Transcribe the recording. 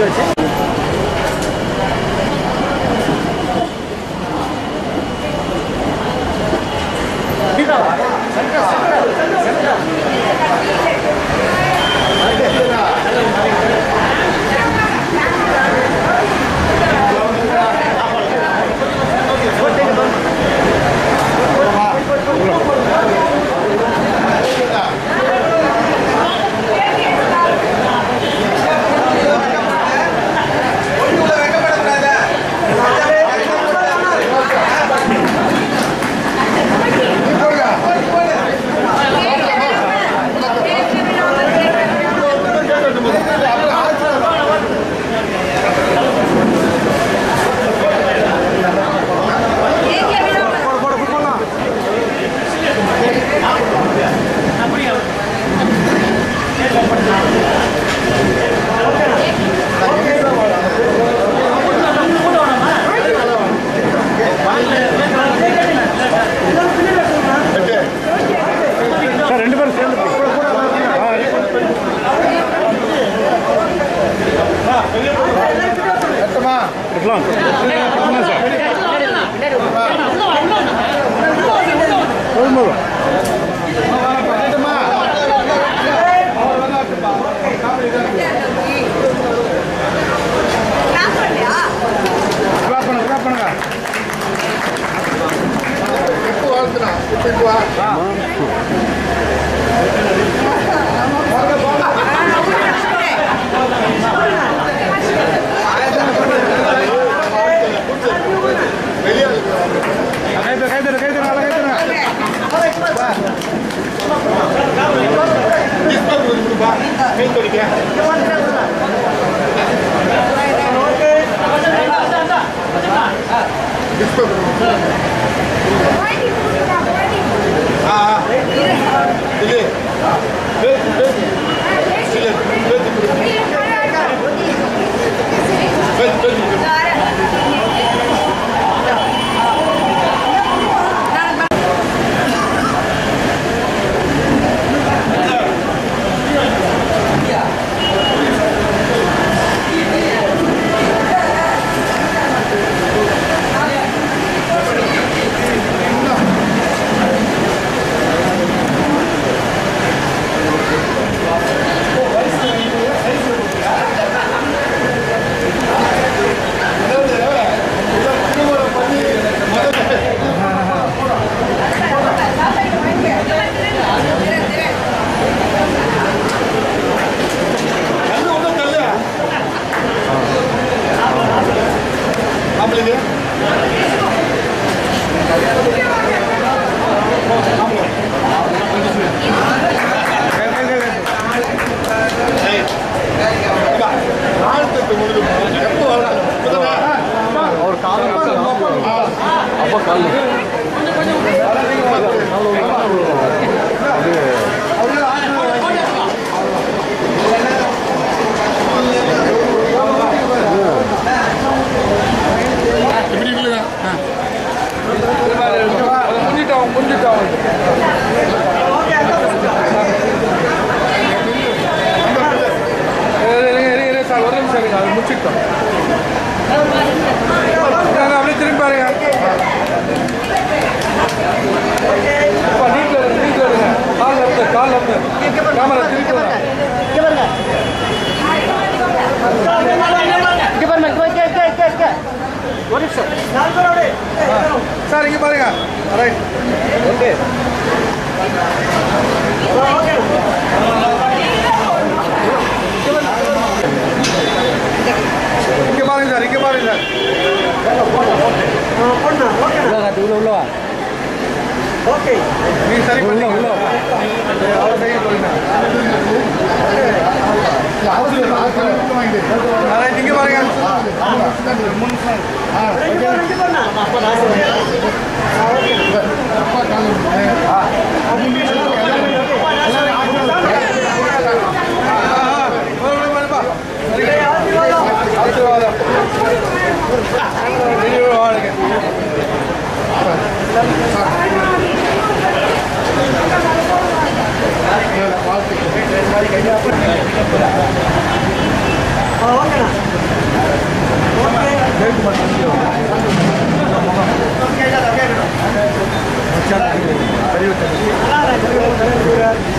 어디까지? 잠깐 잠깐 잠깐 Ah, ele. Vem, vem. பாருங்க. அப்பா, நீட்ல இருங்க, நீட்ல இருங்க. கால் லெஃப்ட், கால் லெஃப்ட். கேமரா ở đây vấn đề इनके बारे में इनके बारे में लगा तू लोग लगा ओके ये सारी पन्नी लोग लोग और सही बोल ना अरे इनके बारे में हां हां मुंसा हां इनके बारे में ना Gracias.